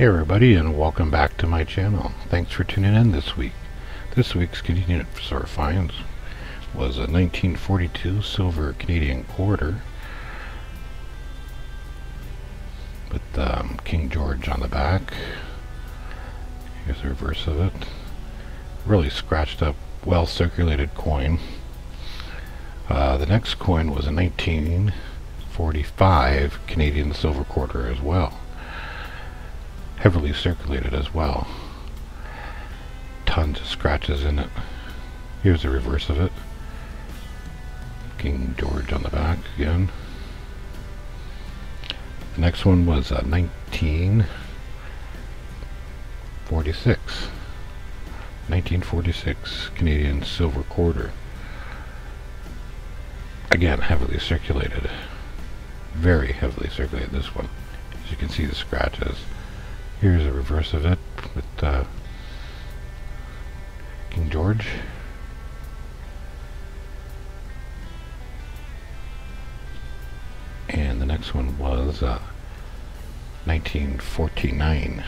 Hey everybody and welcome back to my channel. Thanks for tuning in this week. This week's Canadian Store Finds was a 1942 silver Canadian quarter with um, King George on the back. Here's the reverse of it. Really scratched up, well circulated coin. Uh, the next coin was a 1945 Canadian silver quarter as well heavily circulated as well. Tons of scratches in it. Here's the reverse of it. King George on the back again. The next one was uh, 1946. 1946 Canadian silver quarter. Again, heavily circulated. Very heavily circulated, this one. As you can see the scratches. Here's a reverse of it with uh, King George. And the next one was uh, 1949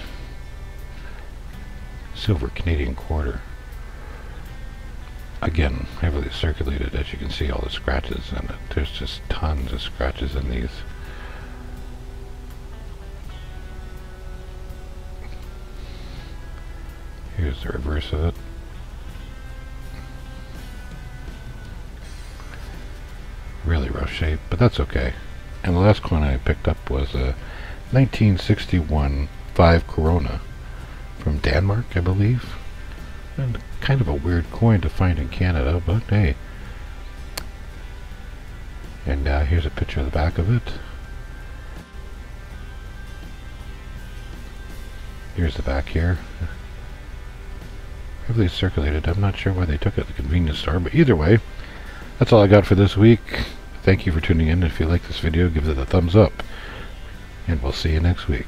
silver Canadian quarter. Again, heavily circulated as you can see all the scratches in it. There's just tons of scratches in these. Here's the reverse of it. Really rough shape, but that's okay. And the last coin I picked up was a 1961 5 Corona from Denmark, I believe. And kind of a weird coin to find in Canada, but hey. And uh, here's a picture of the back of it. Here's the back here heavily circulated. I'm not sure why they took it at the convenience store, but either way, that's all I got for this week. Thank you for tuning in. If you like this video, give it a thumbs up. And we'll see you next week.